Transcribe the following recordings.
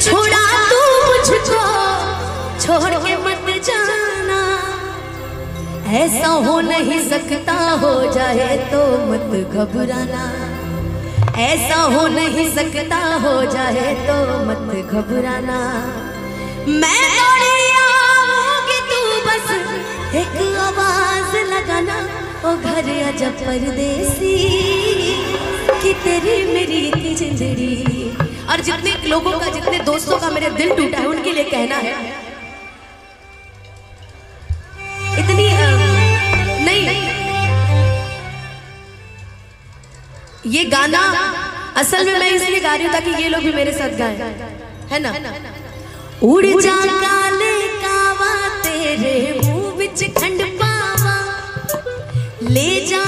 छोड़ा तू मुझको, छोड़ के मत जाना। ऐसा हो नहीं सकता, हो जाए तो मत घबराना। ऐसा हो नहीं सकता, हो जाए तो मत घबराना। मैं तू बस एक आवाज़ लगाना। ओ घर आजा परदेसी, कि तेरी मेरी जिंदड़ी और जितने लोगों का, जितने दोस्तों का मेरे दिल टूटा है, उनके लिए कहना है। इतनी नहीं। ये गाना असल में मैं इसलिए गा रही हूँ ताकि ये लोग भी मेरे साथ गाएँ। है ना? उड़ जा काले कावा, तेरे मुँह विच खंड पावा। ले जा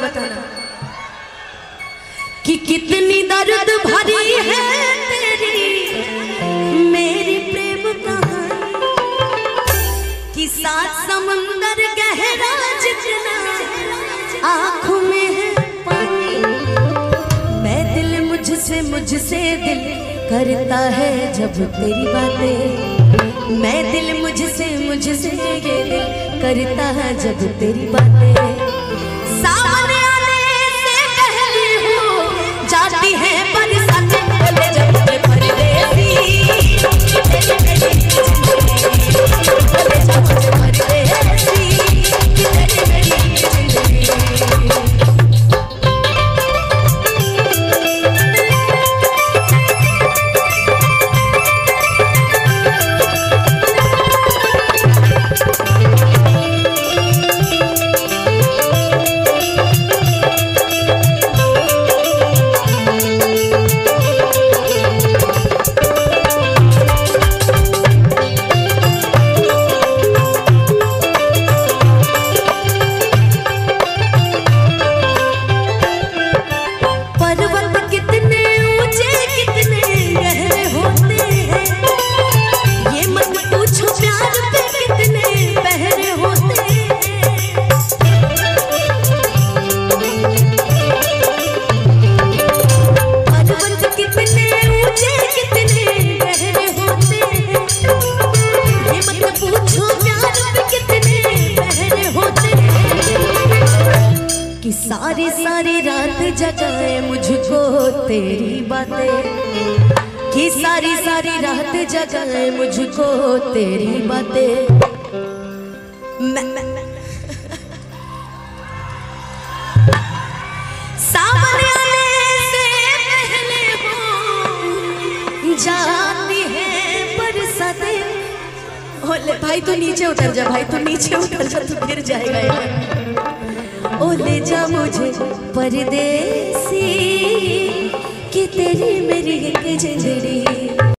बताना। कि कितनी दर्द भरी है सात समुंदर गहरा जितना आँखों में है पानी। मैं दिल मुझसे मुझसे दिल करता है जब तेरी बातें। मैं दिल मुझसे मुझसे ये दिल करता है जब तेरी बातें। सामने सारी सारी रात जगाए मुझको तेरी बातें। कि सारी सारी रात जगाए मुझको तेरी बातें। मैं- मैं- हो। जाती है बरसातें। भाई तू नीचे उतर जा, भाई तू नीचे उतर जा, तू गिर जाएगा। ओ ले जा मुझे परदेसी कि तेरी मेरी एक जिंदड़ी